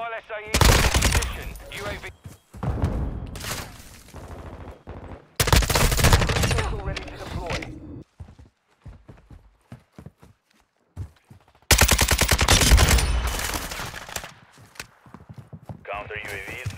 Hostile SAE position. UAV. Counter UAV